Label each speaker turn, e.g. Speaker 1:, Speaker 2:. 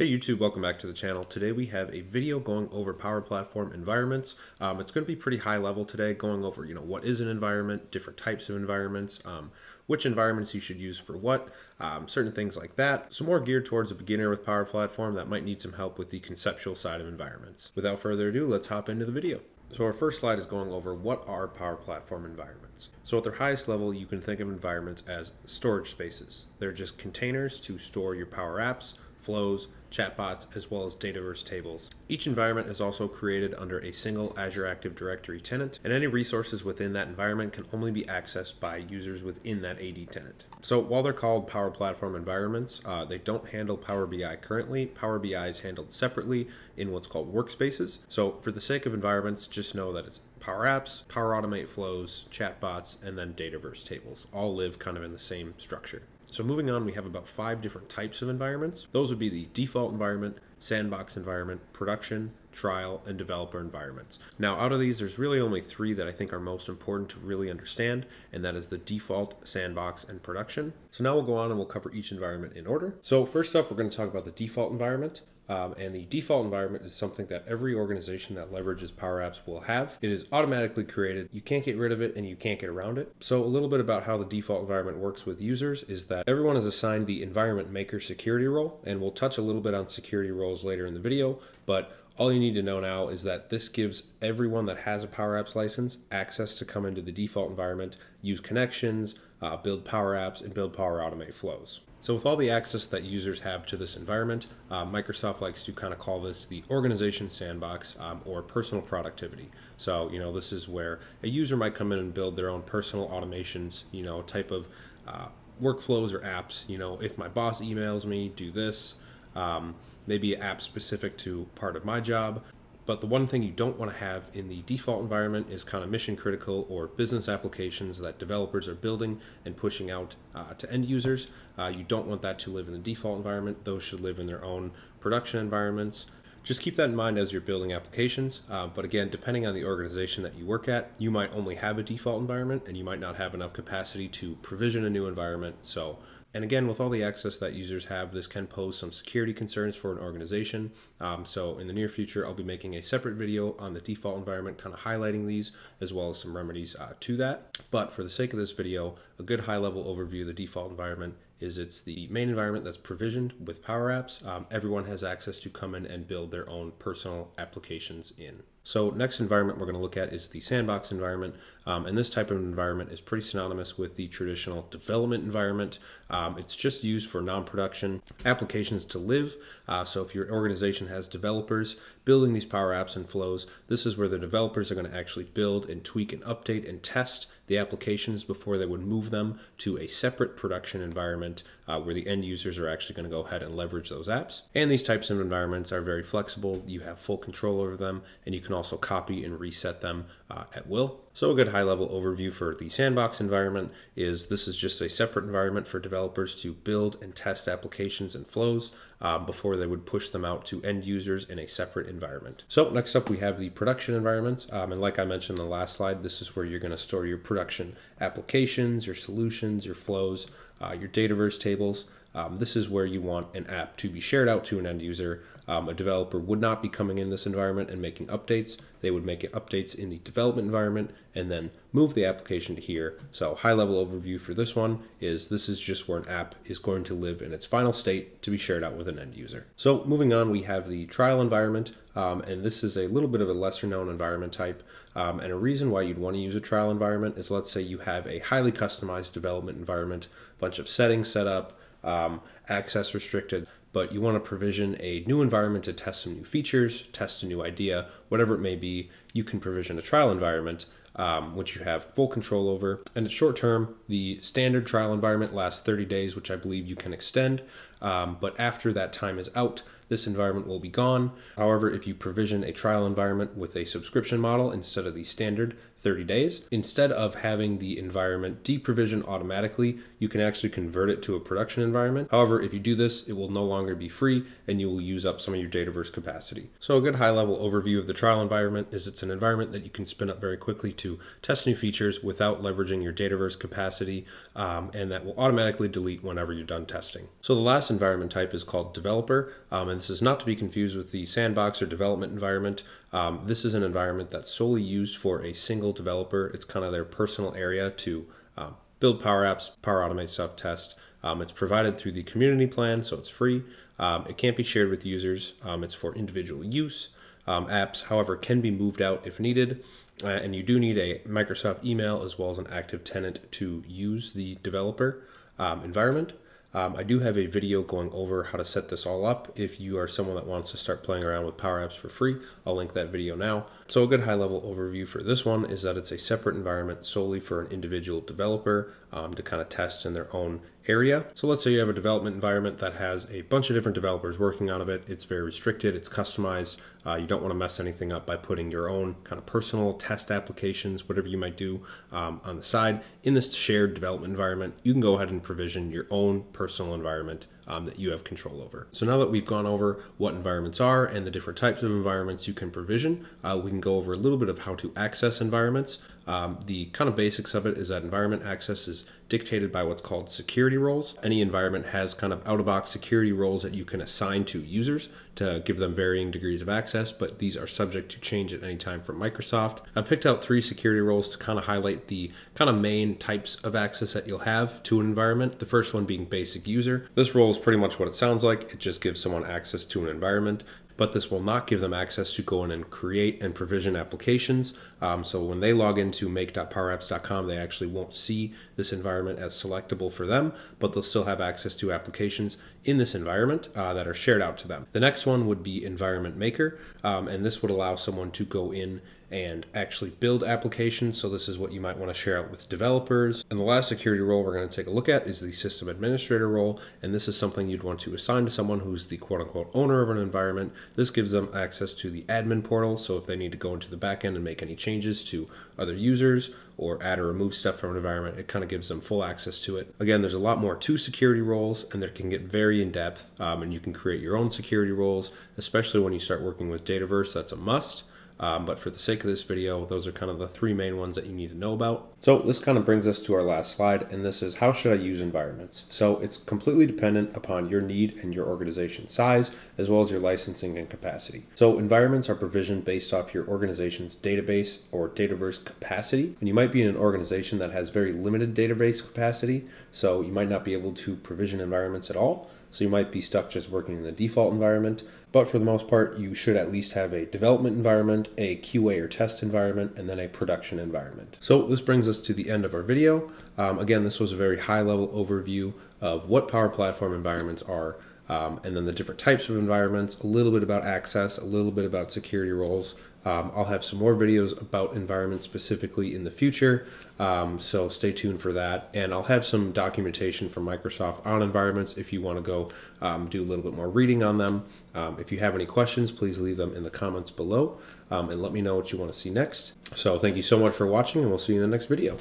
Speaker 1: Hey YouTube, welcome back to the channel. Today we have a video going over Power Platform environments. Um, it's going to be pretty high level today, going over you know what is an environment, different types of environments, um, which environments you should use for what, um, certain things like that. So more geared towards a beginner with Power Platform that might need some help with the conceptual side of environments. Without further ado, let's hop into the video. So our first slide is going over what are Power Platform environments. So at their highest level, you can think of environments as storage spaces. They're just containers to store your Power Apps, flows, chatbots, as well as Dataverse tables. Each environment is also created under a single Azure Active Directory tenant, and any resources within that environment can only be accessed by users within that AD tenant. So while they're called Power Platform environments, uh, they don't handle Power BI currently. Power BI is handled separately in what's called workspaces. So for the sake of environments, just know that it's Power Apps, Power Automate flows, chatbots, and then Dataverse tables all live kind of in the same structure. So moving on, we have about five different types of environments. Those would be the default environment, sandbox environment, production, trial, and developer environments. Now, out of these, there's really only three that I think are most important to really understand, and that is the default, sandbox, and production. So now we'll go on and we'll cover each environment in order. So first up, we're going to talk about the default environment. Um, and the default environment is something that every organization that leverages Power Apps will have. It is automatically created. You can't get rid of it and you can't get around it. So a little bit about how the default environment works with users is that everyone is assigned the environment maker security role, and we'll touch a little bit on security roles later in the video, but all you need to know now is that this gives everyone that has a Power Apps license access to come into the default environment, use connections, uh, build Power Apps, and build Power Automate flows. So with all the access that users have to this environment, uh, Microsoft likes to kind of call this the organization sandbox um, or personal productivity. So, you know, this is where a user might come in and build their own personal automations, you know, type of uh, workflows or apps. You know, if my boss emails me, do this. Um, maybe app specific to part of my job. But the one thing you don't want to have in the default environment is kind of mission critical or business applications that developers are building and pushing out uh, to end users. Uh, you don't want that to live in the default environment. Those should live in their own production environments. Just keep that in mind as you're building applications. Uh, but again, depending on the organization that you work at, you might only have a default environment and you might not have enough capacity to provision a new environment. So and again, with all the access that users have, this can pose some security concerns for an organization. Um, so in the near future, I'll be making a separate video on the default environment, kind of highlighting these as well as some remedies uh, to that. But for the sake of this video, a good high level overview of the default environment is it's the main environment that's provisioned with Power Apps. Um, everyone has access to come in and build their own personal applications in. So next environment we're going to look at is the sandbox environment. Um, and this type of environment is pretty synonymous with the traditional development environment. Um, it's just used for non-production applications to live. Uh, so if your organization has developers building these Power Apps and flows, this is where the developers are going to actually build and tweak and update and test the applications before they would move them to a separate production environment uh, where the end users are actually going to go ahead and leverage those apps. And these types of environments are very flexible. You have full control over them, and you can also copy and reset them uh, at will. So a good high level overview for the sandbox environment is this is just a separate environment for developers to build and test applications and flows uh, before they would push them out to end users in a separate environment. So next up we have the production environments. Um, and like I mentioned in the last slide, this is where you're going to store your production applications, your solutions, your flows, uh, your Dataverse tables. Um, this is where you want an app to be shared out to an end user. Um, a developer would not be coming in this environment and making updates. They would make updates in the development environment and then move the application to here. So high level overview for this one is this is just where an app is going to live in its final state to be shared out with an end user. So moving on, we have the trial environment. Um, and this is a little bit of a lesser known environment type. Um, and a reason why you'd want to use a trial environment is let's say you have a highly customized development environment, bunch of settings set up, um, access restricted, but you want to provision a new environment to test some new features, test a new idea, whatever it may be, you can provision a trial environment. Um, which you have full control over. And it's short term, the standard trial environment lasts 30 days, which I believe you can extend. Um, but after that time is out, this environment will be gone. However, if you provision a trial environment with a subscription model instead of the standard 30 days, instead of having the environment deprovision automatically, you can actually convert it to a production environment. However, if you do this, it will no longer be free and you will use up some of your Dataverse capacity. So a good high level overview of the trial environment is it's an environment that you can spin up very quickly to test new features without leveraging your Dataverse capacity um, and that will automatically delete whenever you're done testing. So the last environment type is called developer, um, and this is not to be confused with the sandbox or development environment. Um, this is an environment that's solely used for a single developer. It's kind of their personal area to um, build Power Apps, Power Automate stuff, test. Um, it's provided through the community plan, so it's free. Um, it can't be shared with users. Um, it's for individual use. apps, however, can be moved out if needed. Uh, and you do need a Microsoft email as well as an active tenant to use the developer environment. Um, I do have a video going over how to set this all up. If you are someone that wants to start playing around with Power Apps for free, I'll link that video now. So a good high level overview for this one is that it's a separate environment solely for an individual developer um, to kind of test in their own area. So let's say you have a development environment that has a bunch of different developers working out of it. It's very restricted, it's customized. Uh, you don't want to mess anything up by putting your own kind of personal test applications, whatever you might do um, on the side. In this shared development environment, you can go ahead and provision your own personal environment um, that you have control over. So now that we've gone over what environments are and the different types of environments you can provision, uh, we can go over a little bit of how to access environments. Um, the kind of basics of it is that environment access is dictated by what's called security roles. Any environment has kind of out-of-box security roles that you can assign to users to give them varying degrees of access, but these are subject to change at any time from Microsoft. I've picked out three security roles to kind of highlight the kind of main types of access that you'll have to an environment. The first one being basic user. This role is pretty much what it sounds like. It just gives someone access to an environment but this will not give them access to go in and create and provision applications. Um, so when they log into make.powerapps.com, they actually won't see this environment as selectable for them, but they'll still have access to applications in this environment uh, that are shared out to them. The next one would be Environment Maker, um, and this would allow someone to go in and actually build applications. So this is what you might want to share out with developers. And the last security role we're going to take a look at is the system administrator role. And this is something you'd want to assign to someone who's the quote unquote owner of an environment. This gives them access to the admin portal. So if they need to go into the backend and make any changes to other users or add or remove stuff from an environment, it kind of gives them full access to it. Again, there's a lot more to security roles and they can get very in depth um, and you can create your own security roles, especially when you start working with Dataverse, that's a must. Um, but for the sake of this video, those are kind of the three main ones that you need to know about. So this kind of brings us to our last slide, and this is how should I use environments? So it's completely dependent upon your need and your organization size, as well as your licensing and capacity. So environments are provisioned based off your organization's database or Dataverse capacity. And you might be in an organization that has very limited database capacity, so you might not be able to provision environments at all. So you might be stuck just working in the default environment, but for the most part, you should at least have a development environment, a QA or test environment, and then a production environment. So this brings us to the end of our video. Um, again, this was a very high level overview of what Power Platform environments are, um, and then the different types of environments, a little bit about access, a little bit about security roles, um, I'll have some more videos about environments specifically in the future, um, so stay tuned for that. And I'll have some documentation from Microsoft on environments if you want to go um, do a little bit more reading on them. Um, if you have any questions, please leave them in the comments below um, and let me know what you want to see next. So thank you so much for watching, and we'll see you in the next video.